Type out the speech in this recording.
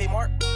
hey Mark.